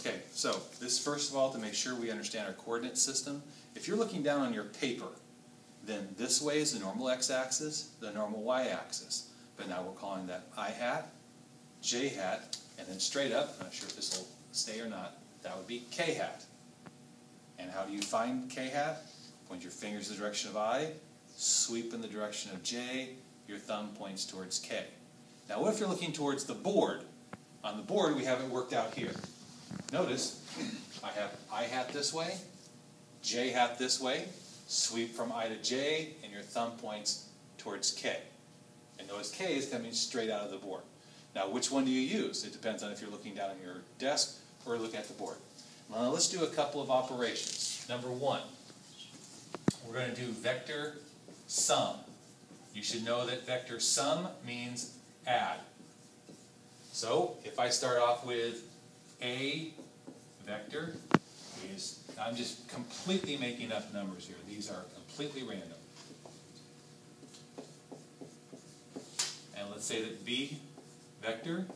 Okay, so this first of all, to make sure we understand our coordinate system, if you're looking down on your paper, then this way is the normal x-axis, the normal y-axis. But now we're calling that i hat, j hat, and then straight up, I'm not sure if this will stay or not, that would be k hat. And how do you find k hat? Point your fingers in the direction of i, sweep in the direction of j, your thumb points towards k. Now what if you're looking towards the board? On the board we have it worked out here. Notice I have i hat this way, j hat this way, sweep from i to j, and your thumb points towards k. And notice k is coming straight out of the board. Now which one do you use? It depends on if you're looking down on your desk or looking at the board. Now let's do a couple of operations. Number one, we're going to do vector sum. You should know that vector sum means add. So if I start off with a vector is, I'm just completely making up numbers here. These are completely random. And let's say that b vector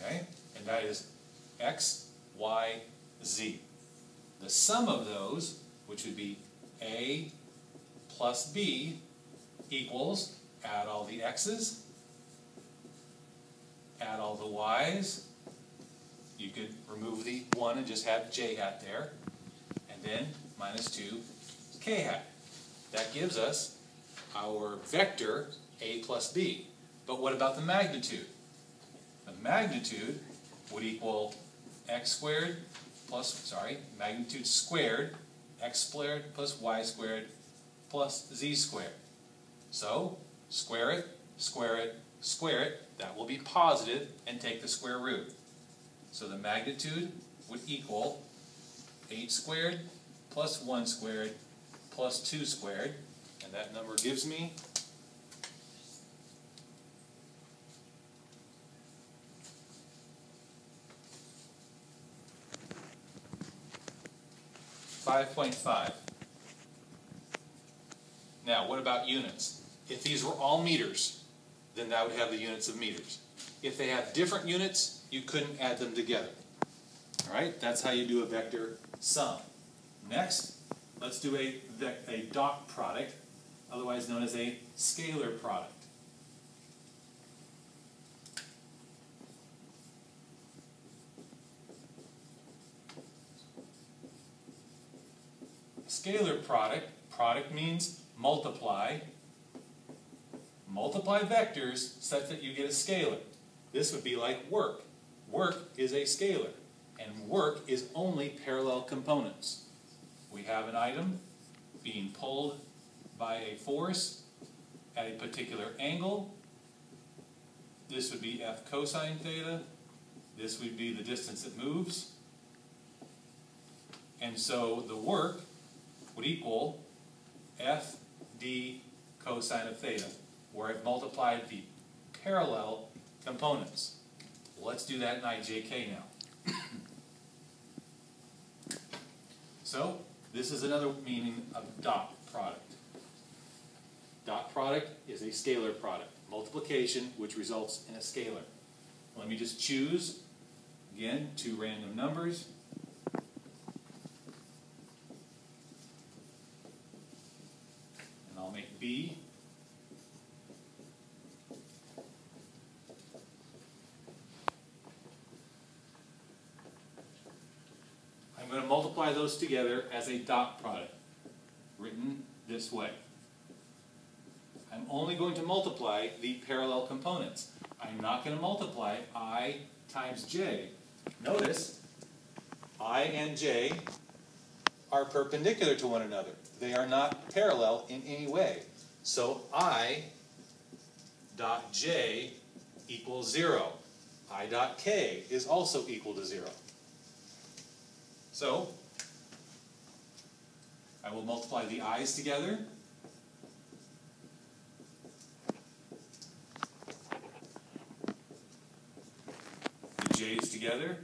okay, and that is x, y, z. The sum of those, which would be a plus b, equals, add all the x's, add all the y's, you could remove the 1 and just have j hat there, and then minus 2 k hat. That gives us our vector a plus b. But what about the magnitude? The magnitude would equal x squared plus, sorry, magnitude squared, x squared plus y squared plus z squared. So, square it, square it, square it, that will be positive, and take the square root. So the magnitude would equal 8 squared plus 1 squared plus 2 squared, and that number gives me Five point five. Now, what about units? If these were all meters, then that would have the units of meters. If they have different units, you couldn't add them together. All right, that's how you do a vector sum. Next, let's do a, a dot product, otherwise known as a scalar product. Scalar product, product means multiply, multiply vectors such that you get a scalar. This would be like work. Work is a scalar, and work is only parallel components. We have an item being pulled by a force at a particular angle. This would be f cosine theta. This would be the distance it moves. And so the work would equal f d cosine of theta, where I've multiplied the parallel components. Let's do that in IJK now. so, this is another meaning of dot product. Dot product is a scalar product. Multiplication, which results in a scalar. Let me just choose, again, two random numbers. And I'll make to multiply those together as a dot product, written this way. I'm only going to multiply the parallel components. I'm not going to multiply i times j. Notice, i and j are perpendicular to one another. They are not parallel in any way. So I dot j equals 0. I dot k is also equal to 0. So I will multiply the i's together. The j's together.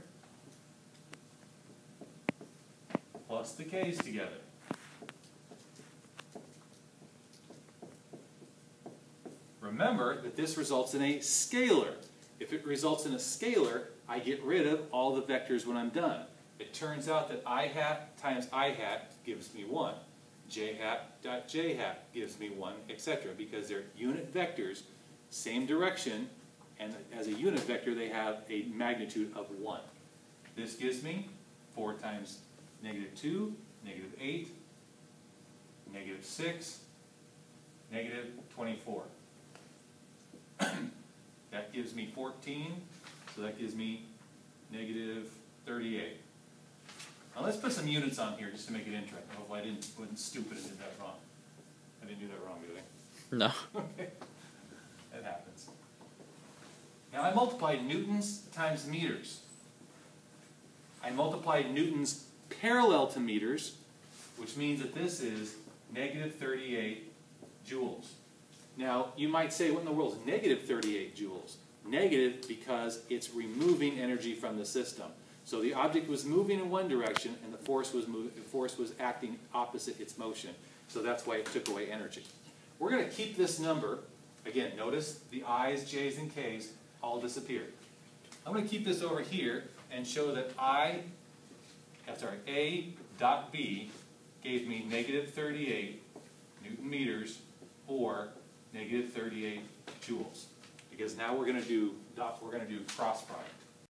Plus the k's together. Remember that this results in a scalar. If it results in a scalar, I get rid of all the vectors when I'm done. It turns out that i hat times i hat gives me 1. j hat dot j hat gives me 1, etc. Because they're unit vectors, same direction, and as a unit vector they have a magnitude of 1. This gives me 4 times negative 2, negative 8, negative 6, negative 24. that gives me 14, so that gives me negative 38. Now let's put some units on here just to make it interesting. Hopefully I didn't, wasn't stupid and did that wrong. I didn't do that wrong, did I? No. Okay. That happens. Now I multiplied newtons times meters. I multiplied newtons parallel to meters, which means that this is negative 38 joules. Now, you might say, what in the world is negative 38 joules? Negative because it's removing energy from the system. So the object was moving in one direction and the force was, move, the force was acting opposite its motion. So that's why it took away energy. We're going to keep this number. Again, notice the i's, j's, and k's all disappeared. I'm going to keep this over here and show that I, sorry, A dot B gave me negative 38 newton meters or negative 38 joules. Because now we're going to do dot, we're going to do cross product.